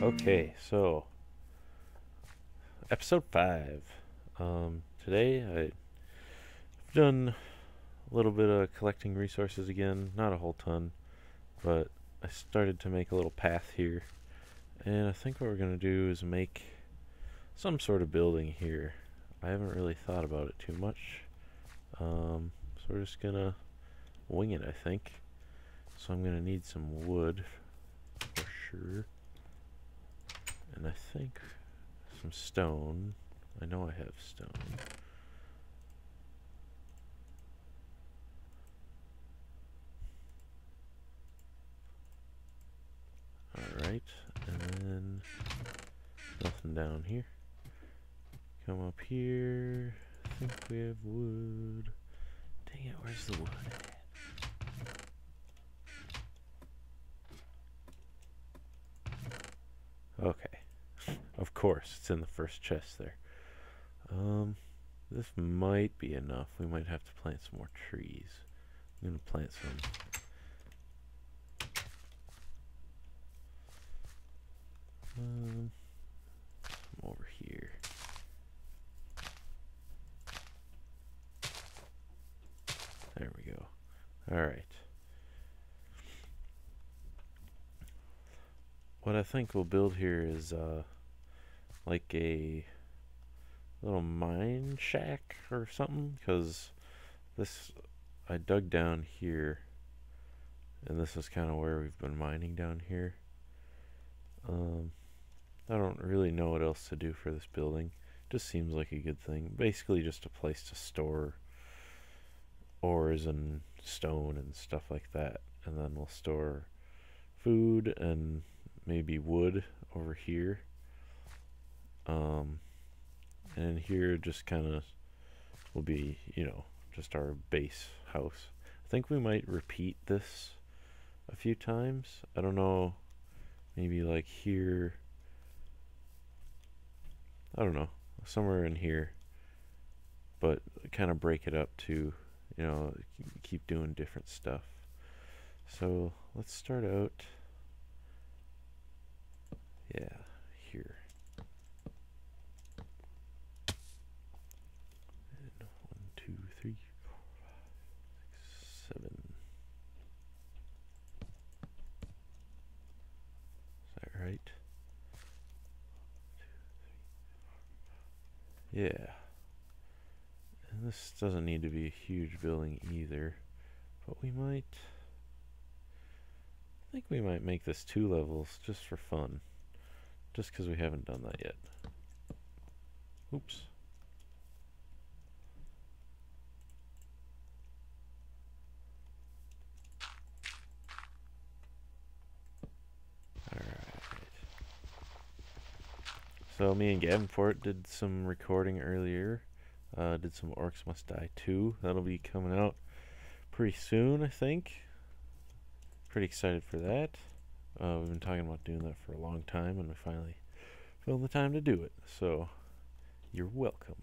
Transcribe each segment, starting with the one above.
Okay, so episode five. Um, today I've done a little bit of collecting resources again, not a whole ton, but I started to make a little path here, and I think what we're gonna do is make some sort of building here. I haven't really thought about it too much, um, so we're just gonna wing it, I think. So I'm gonna need some wood for sure. And I think some stone. I know I have stone. Alright, and then nothing down here. Come up here. I think we have wood. Dang it, where's the wood at? Okay. Of course, it's in the first chest there. Um, this might be enough. We might have to plant some more trees. I'm gonna plant some. Um, some over here. There we go. All right. What I think we'll build here is uh, like a little mine shack or something because this I dug down here and this is kind of where we've been mining down here. Um, I don't really know what else to do for this building. Just seems like a good thing. Basically just a place to store ores and stone and stuff like that and then we'll store food and maybe wood over here um, and here just kind of will be, you know, just our base house. I think we might repeat this a few times. I don't know, maybe like here. I don't know, somewhere in here. But kind of break it up to, you know, keep doing different stuff. So let's start out. Yeah, here. two, three, four, five, six, seven. Is that right? Yeah. And this doesn't need to be a huge building either, but we might. I think we might make this two levels just for fun. Just because we haven't done that yet. Oops. So me and Gavenport did some recording earlier. Uh, did some Orcs Must Die 2. That'll be coming out pretty soon, I think. Pretty excited for that. Uh, we've been talking about doing that for a long time, and we finally found the time to do it. So, you're welcome.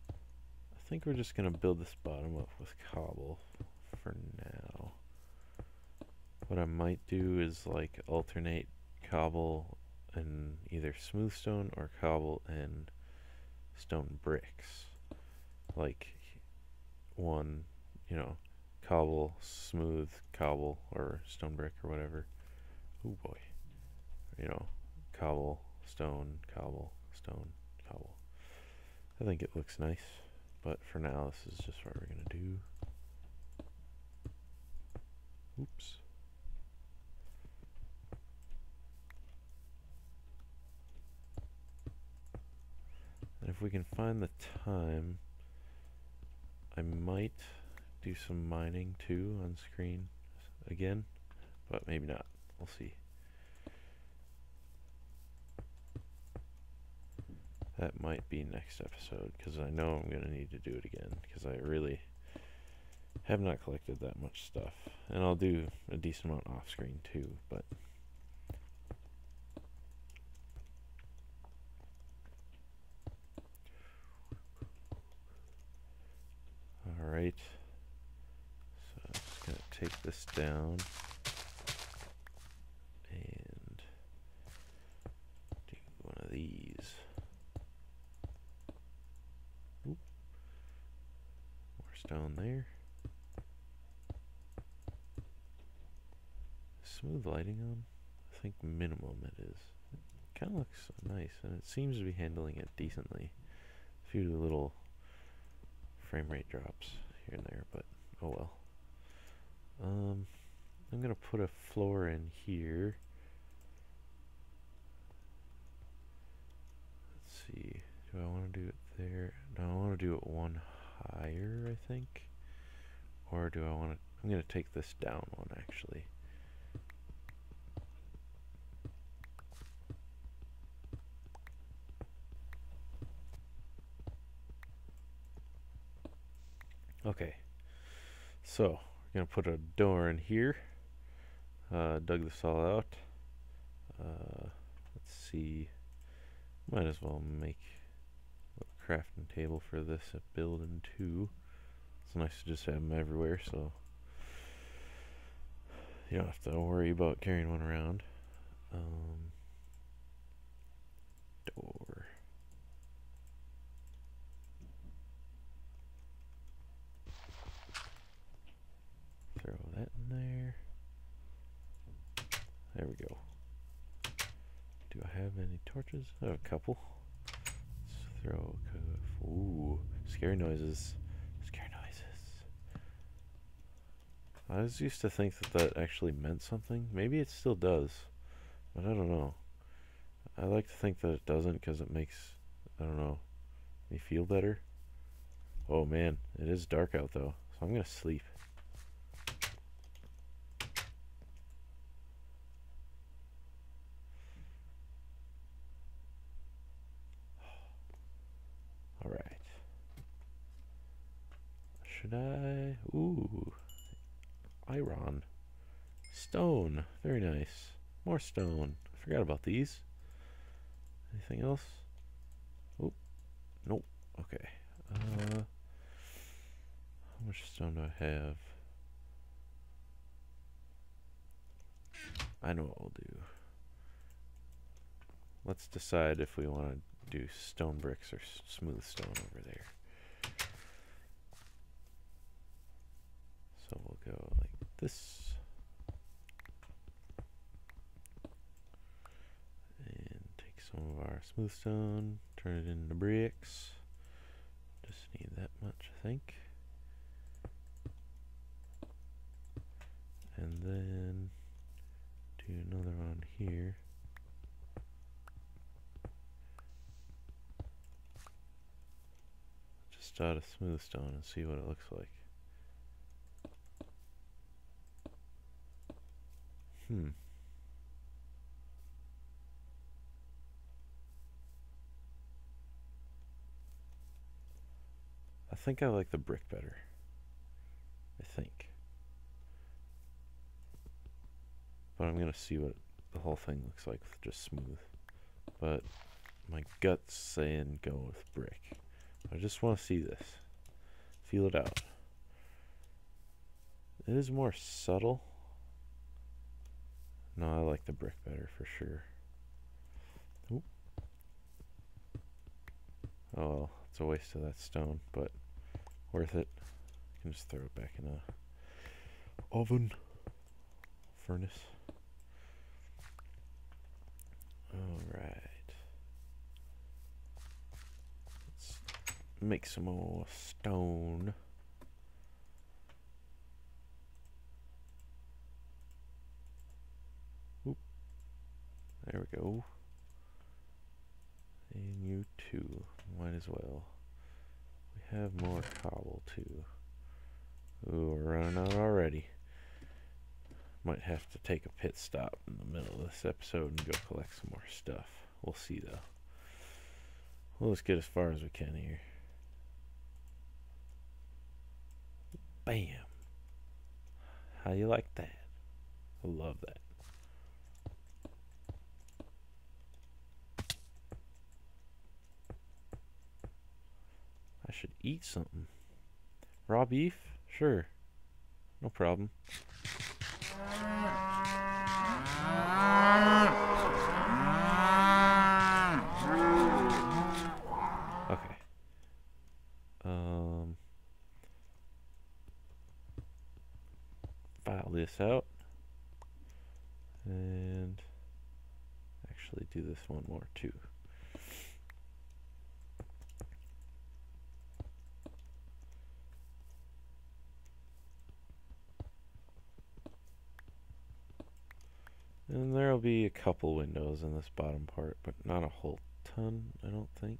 I think we're just going to build this bottom up with cobble for now. What I might do is like alternate cobble and either smooth stone or cobble and stone bricks. Like one, you know, cobble, smooth cobble or stone brick or whatever. Oh boy. You know, cobble, stone, cobble, stone, cobble. I think it looks nice, but for now this is just what we're going to do. Oops. If we can find the time, I might do some mining too on screen again, but maybe not. We'll see. That might be next episode because I know I'm going to need to do it again because I really have not collected that much stuff. And I'll do a decent amount off screen too, but take this down and do one of these. Oop. More stone there. Smooth lighting on? I think minimum it is. Kind of looks nice, and it seems to be handling it decently. A few little frame rate drops here and there, but oh well. Um, I'm gonna put a floor in here. Let's see. Do I want to do it there? No, I want to do it one higher, I think? Or do I want to... I'm going to take this down one, actually. Okay. So, to put a door in here. Uh, dug this all out. Uh, let's see. Might as well make a crafting table for this at building two. It's nice to just have them everywhere, so you don't have to worry about carrying one around. Um, door. Throw that in there. There we go. Do I any torches? I have a couple. Let's throw a couple. Ooh, scary noises. Scary noises. I used to think that that actually meant something. Maybe it still does, but I don't know. I like to think that it doesn't because it makes, I don't know, me feel better. Oh man, it is dark out though, so I'm gonna sleep. Should I? Ooh. Iron. Stone. Very nice. More stone. I forgot about these. Anything else? Oh. Nope. Okay. Uh, how much stone do I have? I know what we'll do. Let's decide if we want to do stone bricks or smooth stone over there. So we'll go like this. And take some of our smooth stone, turn it into bricks. Just need that much, I think. And then do another one here. Just out a smooth stone and see what it looks like. Hmm. Think I like the brick better. I think. But I'm going to see what the whole thing looks like just smooth. But my gut's saying go with brick. I just want to see this. Feel it out. It is more subtle. No, I like the brick better for sure. Oh well, it's a waste of that stone, but worth it. You can just throw it back in a oven, furnace. Alright. Let's make some more stone. Oop. There we go. And you too. Might as well. Have more cobble too. Ooh, we're running out already. Might have to take a pit stop in the middle of this episode and go collect some more stuff. We'll see though. Well, let's get as far as we can here. Bam. How you like that? I love that. Should eat something. Raw beef? Sure. No problem. Okay. Um, file this out. And actually do this one more too. And there'll be a couple windows in this bottom part, but not a whole ton, I don't think.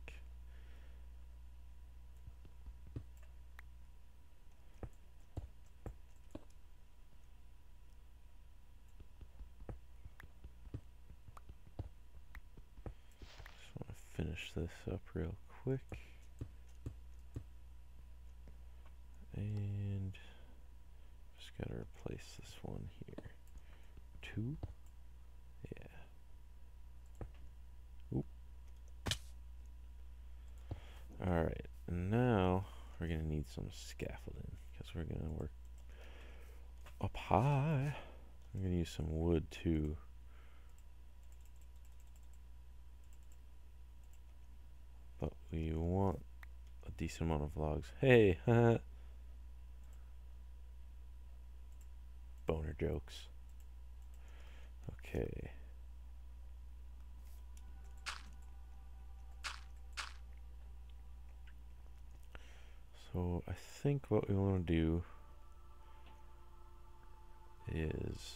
Just want to finish this up real quick. And just got to replace this one here. Two. Alright, and now we're to need some scaffolding because we're to work up high. I'm to use some wood too. But we want a decent amount of logs. Hey, boner jokes. Okay. So I think what we want to do is,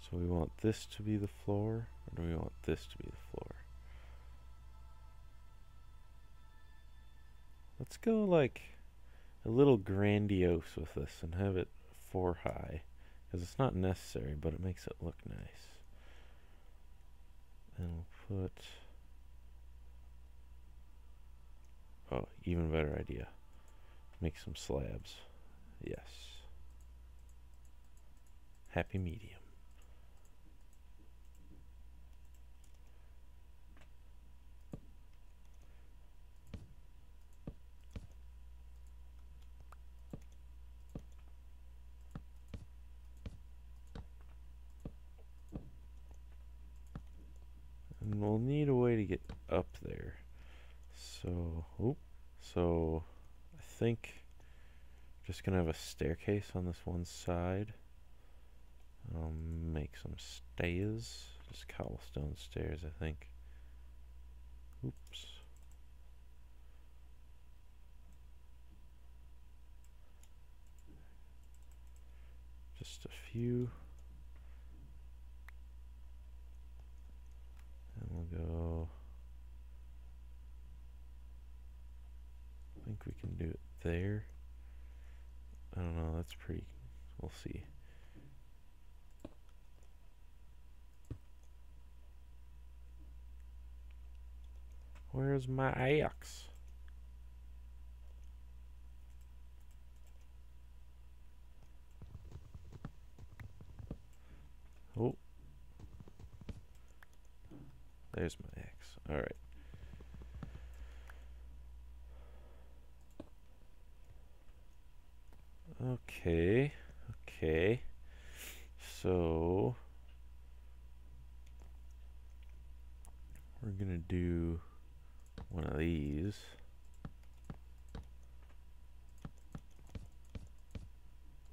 so we want this to be the floor, or do we want this to be the floor? Let's go like a little grandiose with this and have it four high, because it's not necessary, but it makes it look nice. And we'll put, oh, even better idea. Make some slabs. Yes. Happy medium. And we'll need a way to get up there. So, oop, so think just gonna have a staircase on this one side. I'll make some stairs, just cobblestone stairs, I think. Oops. Just a few. And we'll go. I think we can do it there. I don't know, that's pretty, we'll see. Where's my axe? Oh. There's my axe. Alright. Okay, okay. So we're gonna do one of these.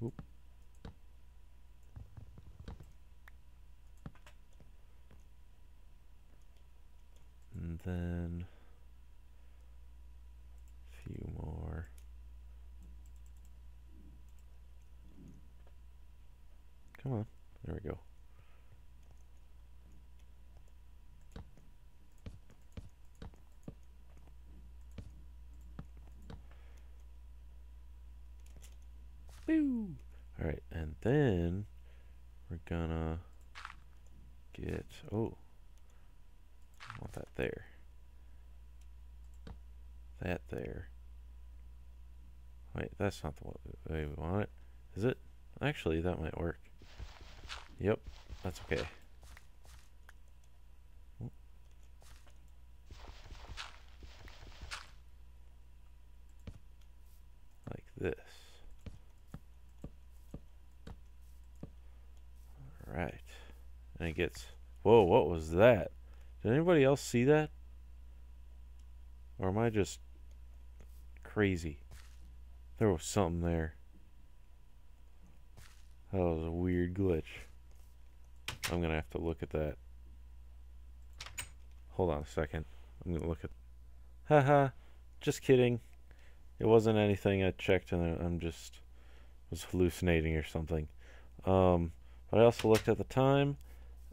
Oop. And then a few more. Come on. There we go. Woo! Alright, and then we're gonna get, oh, I want that there. That there. Wait, that's not the way we want it. Is it? Actually, that might work. Yep, that's okay. Like this. Alright. And it gets... Whoa, what was that? Did anybody else see that? Or am I just crazy? There was something there. That was a weird glitch. I'm gonna have to look at that. Hold on a second. I'm gonna look at. Haha, just kidding. It wasn't anything. I checked and I'm just was hallucinating or something. Um, but I also looked at the time,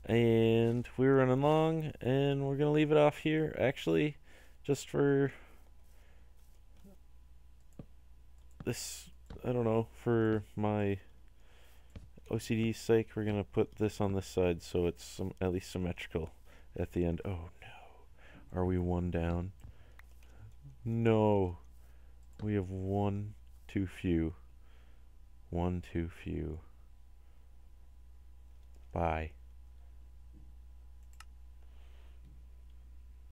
and we're running long, and we're gonna leave it off here. Actually, just for this, I don't know, for my OCD's sake, we're gonna put this on this side so it's some, at least symmetrical at the end. Oh no, are we one down? No, we have one too few. One too few. Bye.